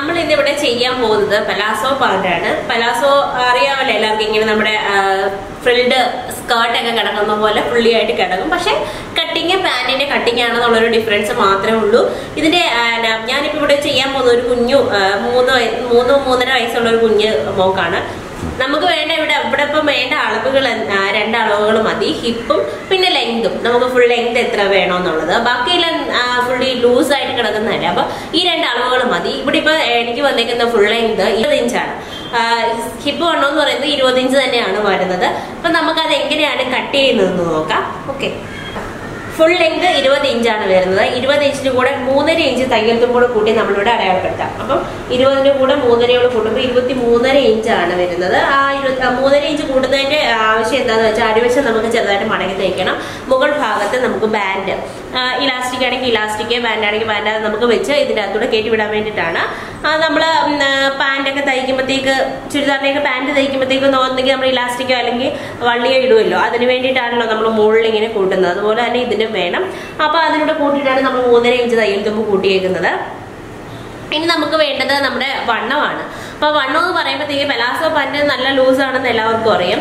നമ്മൾ ഇന്ന് ഇവിടെ ചെയ്യാൻ പോകുന്നത് പലാസോ പാർട്ടാണ്. പലാസോ അറിയാമല്ലോ എല്ലാവർക്കും ഇങ്ങനെ നമ്മുടെ ഫ്രിൽഡ് സ്കേർട്ട് ഒക്കെ കിടക്കുന്ന പോലെ ഫുള്ളി ആയിട്ട് കിടക്കും. പക്ഷെ കട്ടിങ് പാന്റിന്റെ കട്ടിങ് ആണെന്നുള്ളൊരു ഡിഫറൻസ് മാത്രമേ ഉള്ളൂ. ഇതിന്റെ ഞാനിപ്പോ ഇവിടെ ചെയ്യാൻ പോകുന്ന ഒരു കുഞ്ഞു മൂന്ന് മൂന്ന് മൂന്നര വയസ്സുള്ള ഒരു കുഞ്ഞ് മോക്കാണ്. നമുക്ക് വേണ്ട ഇവിടെ ഇവിടെ ഇപ്പം വേണ്ട അളവുകൾ എന്ത്- രണ്ട് അളവുകൾ മതി. ഹിപ്പും പിന്നെ ലെങ്തും നമുക്ക് ഫുൾ ലെങ്ത് എത്ര വേണമെന്നുള്ളത് ബാക്കിയെല്ലാം ഫുള്ളി ലൂസ് ആയിട്ട് കിടക്കുന്നതല്ല. അപ്പൊ ഈ രണ്ട് അളവുകൾ മതി. ഇവിടെ ഇപ്പൊ എനിക്ക് വന്നേക്കുന്ന ഫുൾ ലെങ്ത് ഇരുപത് ഇഞ്ചാണ് ഹിപ്പ് വണ്ണം എന്ന് പറയുന്നത് ഇരുപത് ഇഞ്ച് തന്നെയാണ് വരുന്നത്. അപ്പൊ നമുക്ക് അത് എങ്ങനെയാണ് കട്ട് ചെയ്യുന്നതെന്ന് നോക്കാം. ഓക്കെ ഫുൾ ലെങ്ത് ഇരുപത് ഇഞ്ചാണ് വരുന്നത്. ഇരുപത് ഇഞ്ചിന് കൂടെ മൂന്നര ഇഞ്ച് തയ്യൽത്തും കൂടെ കൂട്ടി നമ്മളിവിടെ അടയാളപ്പെടുത്താം. അപ്പം ഇരുപതിന് കൂടെ മൂന്നരയോട് കൂട്ടുമ്പോൾ ഇരുപത്തി മൂന്നര ഇഞ്ചാണ് വരുന്നത്. ആ ഇരുപത്തി മൂന്നര ഇഞ്ച് കൂടുന്നതിന്റെ ആവശ്യം എന്താണെന്ന് വെച്ചാൽ അടിവശം നമുക്ക് ചെറുതായിട്ട് മടങ്ങി തയ്ക്കണം. മുകൾ ഭാഗത്ത് നമുക്ക് ബാൻഡ് ഇലാസ്റ്റിക് ആണെങ്കിൽ ഇലാസ്റ്റിക് ബാൻഡ് ആണെങ്കിൽ ബാൻഡ് നമുക്ക് വെച്ച് ഇതിന്റെ അകത്തൂടെ കയറ്റി വിടാൻ വേണ്ടിയിട്ടാണ്. നമ്മൾ പാന്റൊക്കെ തയ്ക്കുമ്പോഴത്തേക്ക് ചുരിദാറിനെയൊക്കെ പാന്റ് തയ്ക്കുമ്പോഴത്തേക്ക് ഒന്നെങ്കിൽ നമ്മൾ ഇലാസ്റ്റിക്കോ അല്ലെങ്കിൽ വള്ളിയോ ഇടുമല്ലോ അതിന് വേണ്ടിയിട്ടാണല്ലോ നമ്മൾ മുകളിൽ ഇങ്ങനെ കൂട്ടുന്നത്. അതുപോലെ തന്നെ ഇതിനും വേണം. അപ്പൊ അതിനോട് കൂട്ടിയിട്ടാണ് നമ്മൾ മൂന്നര ഇഞ്ച് തയ്യൽ തുമ്പ് കൂട്ടിയേക്കുന്നത്. ഇനി നമുക്ക് വേണ്ടത് നമ്മുടെ വണ്ണമാണ്. അപ്പൊ വണ്ണം എന്ന് പറയുമ്പോഴത്തേക്ക് പെലാസോ പാന്റ് നല്ല ലൂസ് ആണെന്ന് എല്ലാവർക്കും അറിയാം.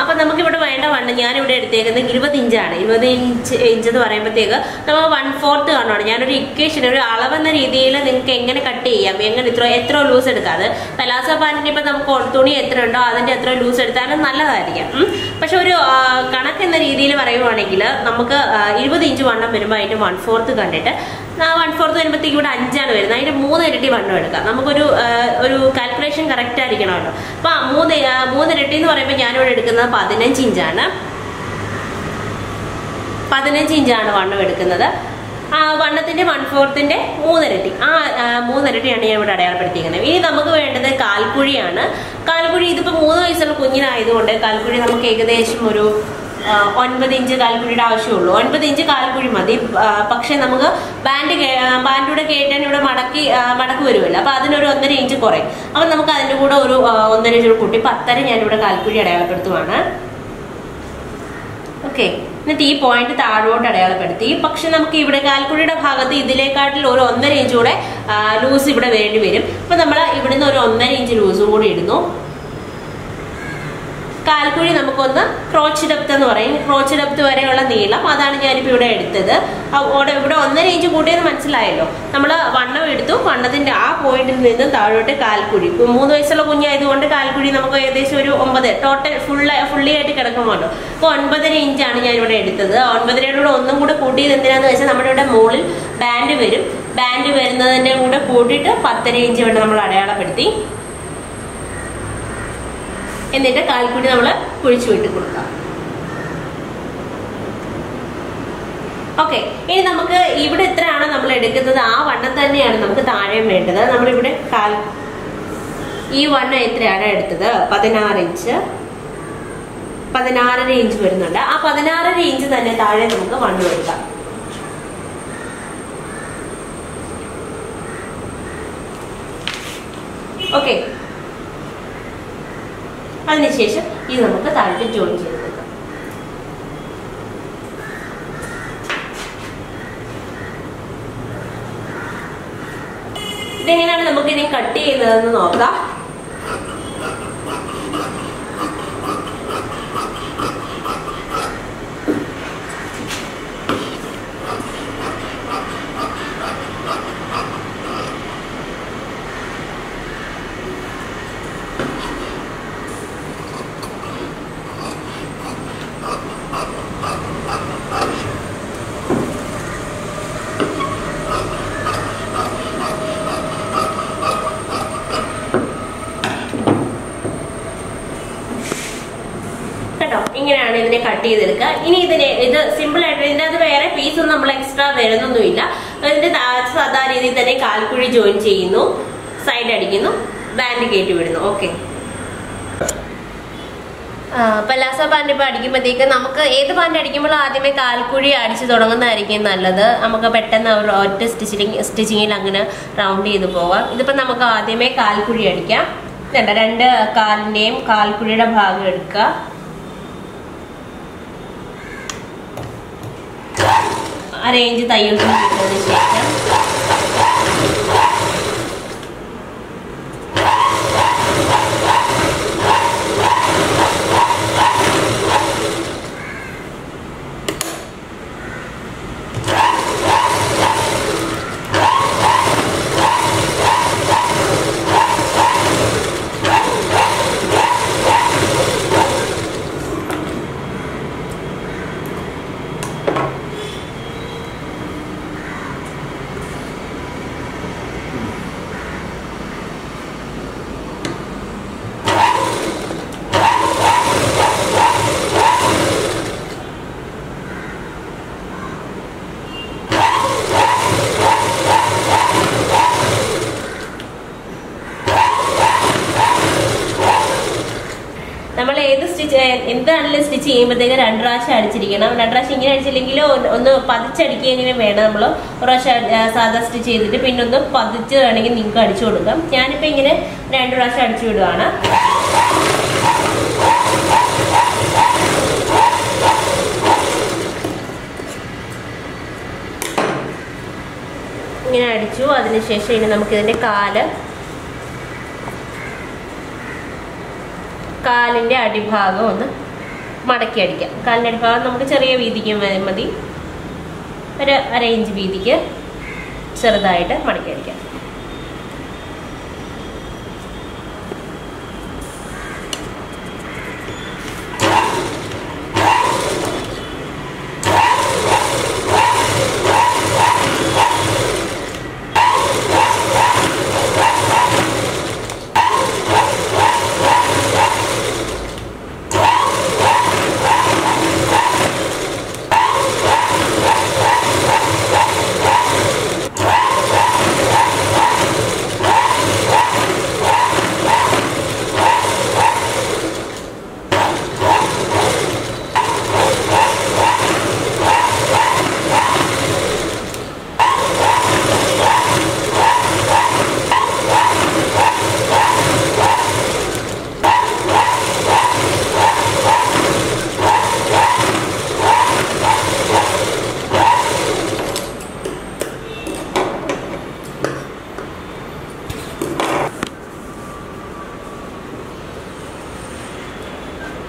അപ്പൊ നമുക്ക് ഇവിടെ വേണ്ട വണ്ണം ഞാനിവിടെ എടുത്തേക്കുന്നത് ഇരുപത് ഇഞ്ചാണ്. ഇരുപത് ഇഞ്ച് ഇഞ്ച് എന്ന് പറയുമ്പോഴത്തേക്ക് നമ്മൾ വൺ ഫോർത്ത് കാണുവാണ്. ഞാനൊരു ഇക്വേഷൻ ഒരു അളവെന്ന രീതിയിൽ നിങ്ങൾക്ക് എങ്ങനെ കട്ട് ചെയ്യാം? എങ്ങനെ ഇത്ര എത്ര ലൂസ് എടുക്കാതെ. പെലാസോ പാന്റിന് ഇപ്പൊ നമുക്ക് തുണി എത്ര ഉണ്ടോ അതിന്റെ എത്ര ലൂസ് എടുത്താലും നല്ലതായിരിക്കാം. പക്ഷെ ഒരു കണക്ക് എന്ന രീതിയിൽ പറയുവാണെങ്കിൽ നമുക്ക് ഇരുപത് ഇഞ്ച് വണ്ണം വരുമ്പോൾ അതിന്റെ വൺ ഫോർത്ത് കണ്ടിട്ട് വൺ ഫോർത്ത് വരുമ്പോഴത്തേക്ക് ഇവിടെ അഞ്ചാണ് വരുന്നത്. അതിന്റെ മൂന്ന് ഇരട്ടി വണ്ണം എടുക്കാം. നമുക്കൊരു ഒരു കാൽക്കുലേഷൻ കറക്റ്റ് ആയിരിക്കണമല്ലോ. അപ്പൊ ആ മൂന്ന് മൂന്നിരട്ടി എന്ന് പറയുമ്പോൾ ഞാനിവിടെ എടുക്കുന്നത് പതിനഞ്ച് ഇഞ്ചാണ്. പതിനഞ്ച് ഇഞ്ചാണ് വണ്ണം എടുക്കുന്നത്. ആ വണ്ണത്തിന്റെ വൺ ഫോർത്തിന്റെ മൂന്നിരട്ടി ആ മൂന്നിരട്ടിയാണ് ഞാൻ ഇവിടെ അടയാളപ്പെടുത്തിയിരിക്കുന്നത്. ഇനി നമുക്ക് വേണ്ടത് കാൽക്കുഴിയാണ്. കാൽക്കുഴി ഇതിപ്പോ മൂന്ന് വയസ്സുള്ള കുഞ്ഞിനായതുകൊണ്ട് കാൽക്കുഴി നമുക്ക് ഏകദേശം ഒരു ഒൻപത് ഇഞ്ച് കാൽക്കുഴിയുടെ ആവശ്യമുള്ളൂ. ഒൻപത് ഇഞ്ച് കാൽക്കുഴി മതി. പക്ഷെ നമുക്ക് ബാൻഡ് ബാൻഡൂടെ കേട്ടാൻ ഇവിടെ മടക്കി മടക്കി വരുമല്ലോ. അപ്പൊ അതിനൊരു ഒന്നര ഇഞ്ച് കുറയും. അപ്പൊ നമുക്ക് അതിന്റെ കൂടെ ഒരു ഒന്നര ഇഞ്ച് കൂടെ കൂട്ടി പത്തര ഞാനിവിടെ കാൽക്കുഴി അടയാളപ്പെടുത്തുവാണ്. ഓക്കെ. എന്നിട്ട് ഈ പോയിന്റ് താഴോട്ട് അടയാളപ്പെടുത്തി. പക്ഷെ നമുക്ക് ഇവിടെ കാൽക്കുഴിയുടെ ഭാഗത്ത് ഇതിലേക്കാട്ടിൽ ഒരു ഒന്നര ഇഞ്ച് കൂടെ ലൂസ് ഇവിടെ വേണ്ടി വരും. അപ്പൊ നമ്മൾ ഇവിടുന്ന് ഒരു ഒന്നര ഇഞ്ച് ലൂസും കൂടി ഇടുന്നു. കാൽക്കുഴി നമുക്കൊന്ന് ക്രോച്ച് ഡെപ്ത് എന്ന് പറയും. ക്രോച്ച് ഡെപ്ത് വരെയുള്ള നീളം അതാണ് ഞാനിപ്പോൾ ഇവിടെ എടുത്തത്. ഇവിടെ ഒന്നര ഇഞ്ച് കൂട്ടിയെന്ന് മനസ്സിലായല്ലോ. നമ്മൾ വണ്ണം എടുത്തു. വണ്ണത്തിന്റെ ആ പോയിന്റിൽ നിന്ന് താഴോട്ട് കാൽക്കുഴി. മൂന്ന് വയസ്സുള്ള കുഞ്ഞായതുകൊണ്ട് കാൽക്കുഴി നമുക്ക് ഏകദേശം ഒരു ഒമ്പത് ടോട്ടൽ ഫുള്ള് ഫുള്ളി ആയിട്ട് കിടക്കുമല്ലോ അപ്പോൾ ഒൻപതര ഇഞ്ചാണ് ഞാൻ ഇവിടെ എടുത്തത്. ഒൻപതരയുടെ കൂടെ ഒന്നും കൂടെ കൂട്ടിയത് എന്തിനാന്ന് വെച്ചാൽ നമ്മുടെ ഇവിടെ മുകളിൽ ബാൻഡ് വരും. ബാൻഡ് വരുന്നതിന്റെ കൂടെ കൂട്ടിയിട്ട് പത്തര ഇഞ്ച് ഇവിടെ നമ്മൾ അടയാളപ്പെടുത്തി. എന്നിട്ട് കാൽക്കുടി നമ്മൾ കുഴിച്ചു വിട്ട് കൊടുക്കാം. ഓക്കെ ഇനി നമുക്ക് ഇവിടെ എത്രയാണ് നമ്മൾ എടുക്കുന്നത്. ആ വണ്ണം തന്നെയാണ് നമുക്ക് താഴെ വേണ്ടത് നമ്മളിവിടെ കാൽ ഈ വണ്ണം എത്രയാണ് എടുത്തത്? പതിനാറ് ഇഞ്ച്. പതിനാറര ഇഞ്ച് വരുന്നുണ്ട്. ആ പതിനാറര ഇഞ്ച് തന്നെ താഴെ നമുക്ക് വണ്ണം എടുക്കാം ഓക്കെ അതിനുശേഷം ഇത് നമുക്ക് താഴോട്ട് ജോയിൻ ചെയ്ത് ഇതെങ്ങനെയാണ് നമുക്ക് ഇനി കട്ട് ചെയ്യുന്നതെന്ന് നോക്കാം കേട്ടോ ഇങ്ങനെയാണ് ഇതിനെ കട്ട് ചെയ്തെടുക്കുക. ഇനി ഇതിന് ഇത് സിമ്പിൾ ആയിട്ട് ഇതിന്റെ അത് വേറെ പീസൊന്നും നമ്മൾ എക്സ്ട്രാ വരുന്നൊന്നുമില്ല ഇതിന്റെ സാധാ രീതിയിൽ തന്നെ കാൽക്കുഴി ജോയിൻ ചെയ്യുന്നു. സൈഡ് അടിക്കുന്നു. ബാൻഡ് കയറ്റി വിടുന്നു. ഓക്കെ പലാസ പാന്റ് ഇപ്പൊ അടിക്കുമ്പോഴത്തേക്ക് നമുക്ക് ഏത് പാന്റ് അടിക്കുമ്പോഴും ആദ്യമേ കാൽക്കുഴി അടിച്ച് തുടങ്ങുന്നതായിരിക്കും നല്ലത്. നമുക്ക് പെട്ടെന്ന് ഒരു ഒറ്റ സ്റ്റിച്ചിങ് സ്റ്റിച്ചിങ്ങിൽ അങ്ങനെ റൗണ്ട് ചെയ്ത് പോവാം. ഇതിപ്പോ നമുക്ക് ആദ്യമേ കാൽക്കുഴി അടിക്കാം. രണ്ട് കാലിന്റെയും കാൽക്കുഴിയുടെ ഭാഗം എടുക്കുക. അരയിഞ്ച് തയ്യൽ തുണി ഇട്ടതിന് ശേഷം എന്താണെങ്കിലും സ്റ്റിച്ച് ചെയ്യുമ്പോഴത്തേക്ക് രണ്ട് പ്രാവശ്യം അടിച്ചിരിക്കണം. രണ്ട് പ്രാവശ്യം ഇങ്ങനെ അടിച്ചില്ലെങ്കിൽ ഒന്ന് ഒന്ന് ഇങ്ങനെ വേണം നമ്മൾ പ്രാവശ്യം സാധാ സ്റ്റിച്ച് ചെയ്തിട്ട് പിന്നെ ഒന്ന് പതിച്ച് വേണമെങ്കിൽ നിങ്ങൾക്ക് അടിച്ചു കൊടുക്കാം. ഞാനിപ്പോൾ ഇങ്ങനെ രണ്ട് പ്രാവശ്യം അടിച്ചു വിടുവാണ്. ഇങ്ങനെ അടിച്ചു. അതിനുശേഷം ഇനി നമുക്കിതിന്റെ കാൽ കാലിന്റെ അടിഭാഗം ഒന്ന് മടക്കി അടിക്കാം. കാലിന്റെ അടിഭാഗം നമുക്ക് ചെറിയ വീതിക്ക് മതി. ഒരു അര ഇഞ്ച് വീതിക്ക് ചെറുതായിട്ട് മടക്കി അടിക്കാം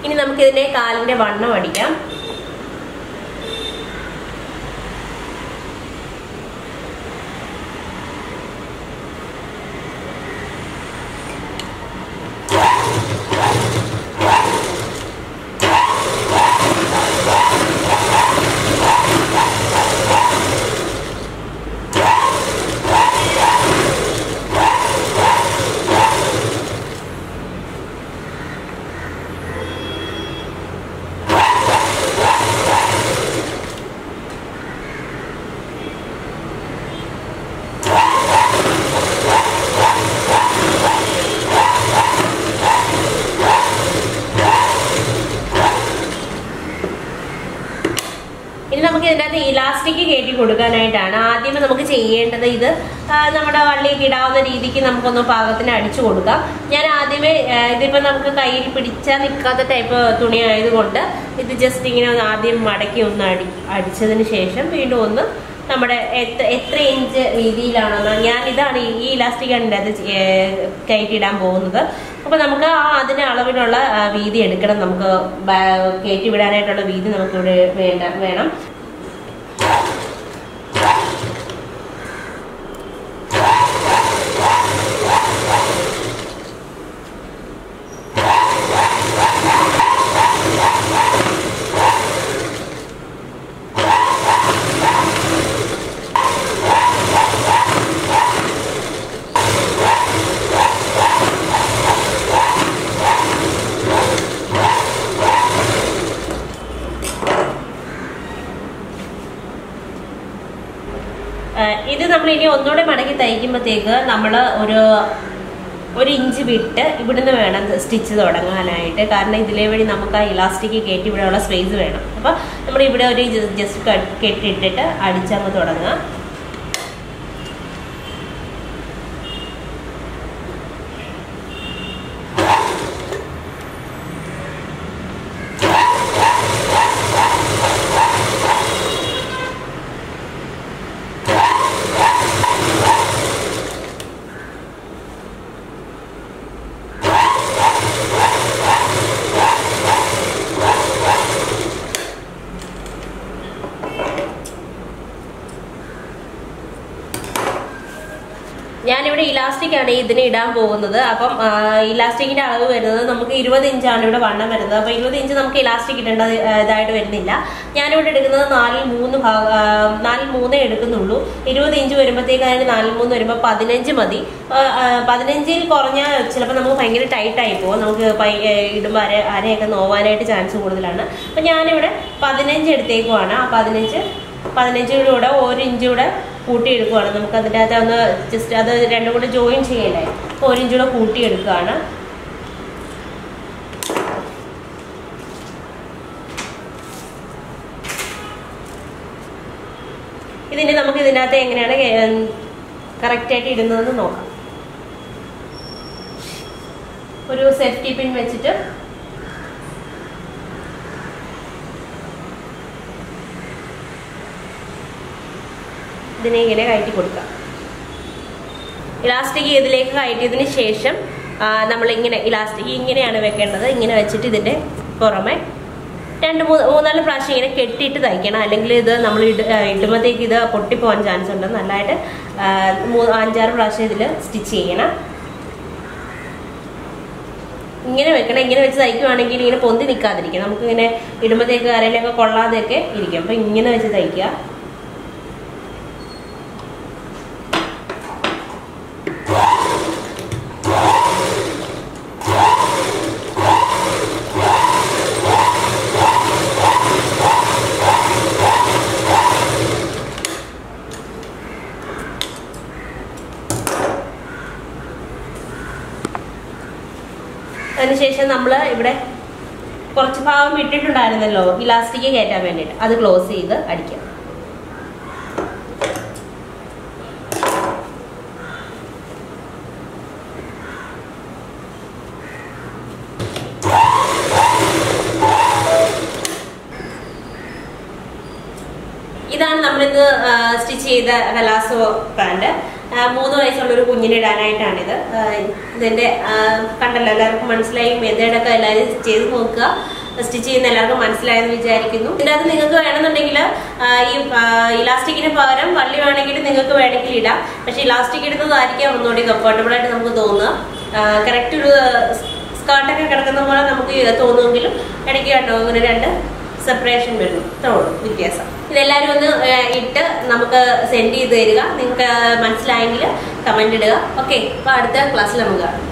ഇനി ഇതിന്റെ വണ്ണം അടിക്കാം ഇനി നമുക്ക് ഇതിനകത്ത് കയറ്റി കൊടുക്കാനായിട്ടാണ് ആദ്യമേ നമുക്ക് ചെയ്യേണ്ടത് ഇത്. നമ്മുടെ വള്ളിക്ക് ഇടാവുന്ന രീതിക്ക് നമുക്കൊന്ന് പാകത്തിന് അടിച്ചു കൊടുക്കാം. ഞാൻ ആദ്യമേ ഇതിപ്പോൾ ഇതിപ്പോ നമുക്ക് കയ്യിൽ പിടിച്ചാൽ നിൽക്കാത്ത ടൈപ്പ് തുണി ആയതുകൊണ്ട് ഇത് ജസ്റ്റ് ഇങ്ങനെ ഒന്ന് ആദ്യം മടക്കി ഒന്ന് അടി അടിച്ചതിന് ശേഷം വീണ്ടും ഒന്ന് നമ്മുടെ എത്ര ഇഞ്ച് വീതിയിലാണെന്ന് ഞാൻ ഇതാണ് ഈ- ഇലാസ്റ്റിക് ആണ് അത് കയറ്റിയിടാൻ പോകുന്നത്. അപ്പൊ നമുക്ക് ആ അതിന് അളവിലുള്ള വീതി എടുക്കണം. നമുക്ക് കയറ്റി വിടാനായിട്ടുള്ള വീതി നമുക്ക് ഇവിടെ വേണ്ട വേണം. ഇത് നമ്മൾ ഇനി ഒന്നുകൂടെ മടക്കി തയ്ക്കുമ്പോഴത്തേക്ക് നമ്മൾ ഒരു ഒരു ഇഞ്ച് വിട്ട് ഇവിടുന്ന് വേണം സ്റ്റിച്ച് തുടങ്ങാനായിട്ട്. കാരണം ഇതിലെ വഴി നമുക്ക് ആ ഇലാസ്റ്റിക് കയറ്റി ഇവിടെയുള്ള സ്പേസ് വേണം. അപ്പോൾ നമ്മൾ ഇവിടെ ഒരു ജസ്റ്റ് കെട്ടിട്ടിട്ട് അടിച്ചങ്ങ് തുടങ്ങുക ഞാനിവിടെ ഇലാസ്റ്റിക് ആണ് ഇതിന് ഇടാൻ പോകുന്നത്. അപ്പം ഇലാസ്റ്റിക്കിന്റെ അളവ് വരുന്നത് നമുക്ക് ഇരുപത് ഇഞ്ചാണ് ഇവിടെ വണ്ണം വരുന്നത്. അപ്പൊ ഇരുപത് ഇഞ്ച് നമുക്ക് ഇലാസ്റ്റിക് ഇടേണ്ട ഇതായിട്ട് വരുന്നില്ല. ഞാനിവിടെ എടുക്കുന്നത് നാലിൽ മൂന്ന് ഭാഗ നാലിൽ മൂന്നേ എടുക്കുന്നുള്ളൂ. ഇരുപത് ഇഞ്ച് വരുമ്പോഴത്തേക്ക് അതിന് നാലിൽ മൂന്ന് വരുമ്പോൾ പതിനഞ്ച് മതി. പതിനഞ്ചിൽ കുറഞ്ഞാൽ ചിലപ്പോൾ നമുക്ക് ഭയങ്കര ടൈറ്റ് ആയി പോകും. നമുക്ക് ഇടുമ്പോൾ അര അരയൊക്കെ നോവാനായിട്ട് ചാൻസ് കൂടുതലാണ്. അപ്പൊ ഞാനിവിടെ പതിനഞ്ച് എടുത്തേക്കുവാണ്. ആ പതിനഞ്ച് പതിനഞ്ചിലൂടെ ഒരു ഇഞ്ച് കൂട്ടിയെടുക്കുകയാണ് നമുക്ക് അതിന്റെ അകത്ത് ഒന്ന് ജസ്റ്റ് അത് രണ്ടും കൂടെ ജോയിൻ ചെയ്യണേ അപ്പോൾ ഒരു ഇഞ്ചൂടെ കൂട്ടിയെടുക്കുകയാണ്. ഇതിന് നമുക്ക് ഇതിനകത്ത് എങ്ങനെയാണ് കറക്റ്റായിട്ട് ഇടുന്നതെന്ന് നോക്കാം. ഒരു സേഫ്റ്റി പിൻ വെച്ചിട്ട് ഇതിനെ ഇങ്ങനെ കയറ്റി കൊടുക്കാം. ഇലാസ്റ്റിക് ഇതിലേക്ക് കയറ്റിയതിന് ശേഷം നമ്മൾ ഇങ്ങനെ ഇലാസ്റ്റിക് ഇങ്ങനെയാണ് വെക്കേണ്ടത്. ഇങ്ങനെ വെച്ചിട്ട് ഇതിന്റെ പുറമെ രണ്ട് മൂന്ന് മൂന്നാൽ പ്രാവശ്യം ഇങ്ങനെ കെട്ടിയിട്ട് തയ്ക്കണം. അല്ലെങ്കിൽ ഇത് നമ്മൾ ഇട ഇടുമ്പോഴത്തേക്ക് ഇത് പൊട്ടിപ്പോകാൻ ചാൻസ് ഉണ്ട്. നല്ലതായിട്ട് അഞ്ചാറ് പ്രാവശ്യം ഇതിൽ സ്റ്റിച്ച് ചെയ്യണം. ഇങ്ങനെ വെക്കണം. ഇങ്ങനെ വെച്ച് തയ്ക്കുവാണെങ്കിൽ ഇങ്ങനെ പൊന്തി നിൽക്കാതിരിക്കും നമുക്കിങ്ങനെ ഇടുമ്പോഴത്തേക്ക് കരയിലൊക്കെ കൊള്ളാതെയൊക്കെ ഇരിക്കും. അപ്പം ഇങ്ങനെ വെച്ച് തയ്ക്കുക. അതിനുശേഷം നമ്മൾ ഇവിടെ കുറച്ച് ഭാഗം ഇട്ടിട്ടുണ്ടായിരുന്നല്ലോ ഇലാസ്റ്റിക് കയറ്റാൻ വേണ്ടിയിട്ട്. അത് ക്ലോസ് ചെയ്ത് അടിക്കാം ഇതാണ് നമ്മളിന്ന് സ്റ്റിച്ച് ചെയ്ത വെലാസോ പാന്റ് മൂന്ന് വയസ്സുള്ള ഒരു കുഞ്ഞിന് ഇടാനായിട്ടാണിത് ഇത് ഇതിന്റെ ആ, കണ്ടല്ലോ എല്ലാവർക്കും മനസ്സിലായി. മെതേഡൊക്കെ എല്ലാവരും ചെയ്ത് നോക്കുക. സ്റ്റിച്ച് ചെയ്യുന്ന എല്ലാവർക്കും മനസ്സിലായെന്ന് വിചാരിക്കുന്നു. ഇതിനകത്ത് നിങ്ങൾക്ക് വേണമെന്നുണ്ടെങ്കിൽ ഈ ഇലാസ്റ്റിക്കിന് പകരം വള്ളി വേണമെങ്കിൽ നിങ്ങൾക്ക് വേണമെങ്കിൽ ഇടാം. പക്ഷേ ഇലാസ്റ്റിക് ഇടുന്നതായിരിക്കാം ഒന്നുകൂടി കംഫർട്ടബിൾ ആയിട്ട് നമുക്ക് തോന്നുക. കറക്റ്റ് ഒരു സ്കേർട്ടൊക്കെ കിടക്കുന്ന പോലെ നമുക്ക് തോന്നുമെങ്കിലും ഇടയ്ക്ക് കണ്ടോ ഇങ്ങനെ രണ്ട് സെപ്പറേഷൻ വരുന്നു. ഇത്രയുള്ളൂ വ്യത്യാസം. ഇതെല്ലാവരും ഒന്ന് ഇട്ട് നമുക്ക് സെൻഡ് ചെയ്ത് തരിക. നിങ്ങൾക്ക് മനസ്സിലായെങ്കിൽ കമന്റ് ഇടുക. ഓക്കെ അപ്പോൾ അടുത്ത ക്ലാസ്സിൽ നമുക്ക് കാണാം.